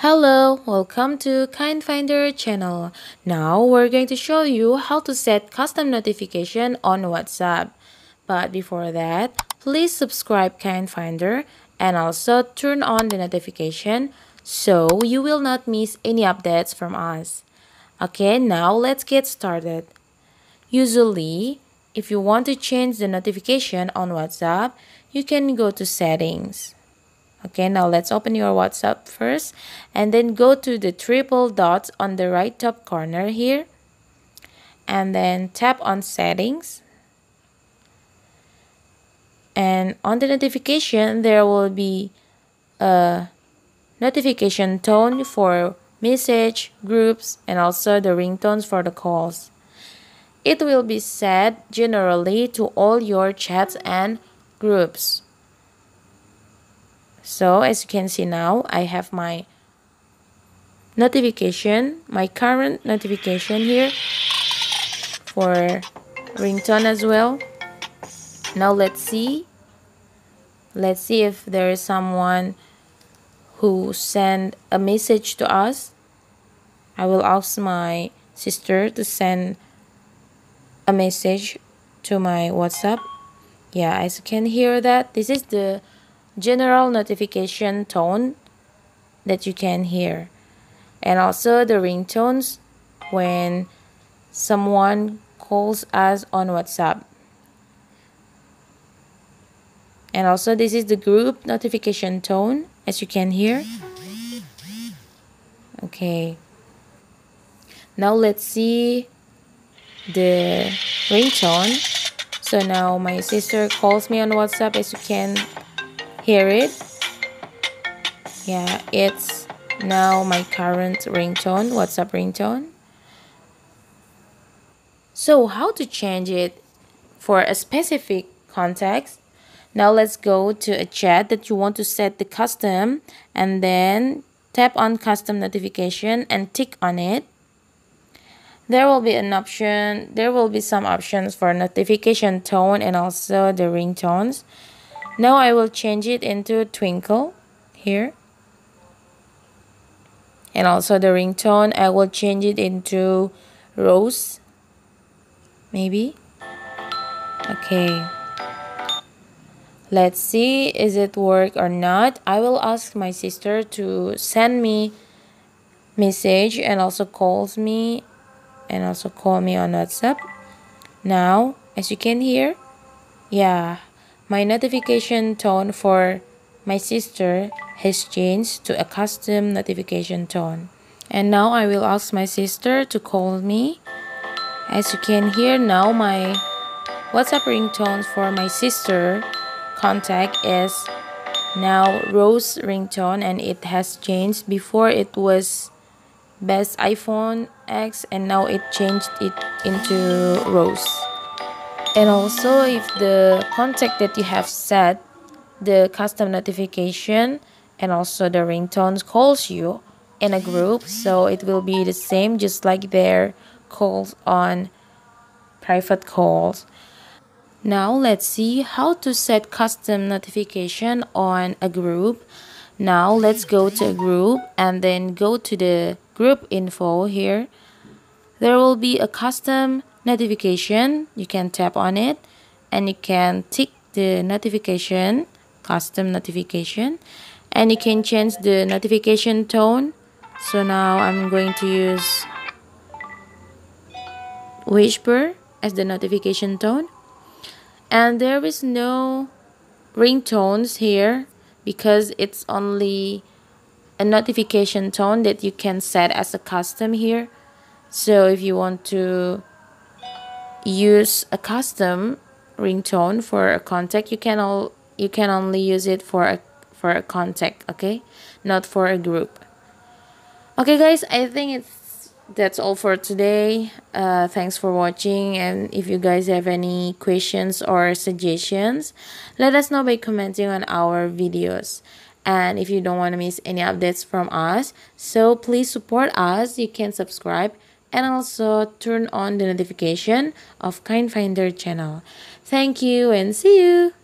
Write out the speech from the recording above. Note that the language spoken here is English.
Hello, welcome to KindFinder channel. Now we're going to show you how to set custom notification on WhatsApp. But before that, please subscribe KindFinder and also turn on the notification so you will not miss any updates from us. Okay, now let's get started. Usually, if you want to change the notification on WhatsApp, you can go to settings okay now let's open your whatsapp first and then go to the triple dots on the right top corner here and then tap on settings. And on the notification there will be a notification tone for message groups and also the ringtones for the calls. It will be set generally to all your chats and groups so as you can see now I have my notification my current notification here for ringtone as well. Now let's see. Let's see if there is someone who send a message to us. I will ask my sister to send a message to my WhatsApp. Yeah as you can hear that this is the general notification tone that you can hear and also the ringtones when someone calls us on WhatsApp. And also this is the group notification tone as you can hear. Okay. Now let's see the ringtone. So now my sister calls me on WhatsApp as you can hear it? Yeah it's now my current ringtone. Whatsapp ringtone? So how to change it for a specific context? Now let's go to a chat that you want to set the custom and then tap on custom notification and tick on it. There will be an option there will be some options for notification tone and also the ringtones now I will change it into twinkle here. And also the ringtone, I will change it into rose. Maybe. Okay. Let's see is it work or not. I will ask my sister to send me message and also calls me and also call me on WhatsApp. Now, as you can hear, yeah, my notification tone for my sister has changed to a custom notification tone. And now I will ask my sister to call me. As you can hear now, my WhatsApp ringtone for my sister contact is now Rose ringtone and it has changed. Before it was best iPhone X and now it changed it into Rose and also if the contact that you have set the custom notification and also the ringtones calls you in a group so it will be the same just like their calls on private calls. Now let's see how to set custom notification on a group. Now let's go to a group and then go to the group info here. There will be a custom notification. You can tap on it and you can tick the notification custom notification and you can change the notification tone. So now I'm going to use whisper as the notification tone. And there is no ringtones here because it's only a notification tone that you can set as a custom here. So if you want to use a custom ringtone for a contact. You can all you can only use it for a for a contact okay? Not for a group. Okay guys i think it's that's all for today. Uh, thanks for watching and if you guys have any questions or suggestions let us know by commenting on our videos. And if you don't want to miss any updates from us so please support us. You can subscribe and also turn on the notification of KindFinder channel. Thank you and see you!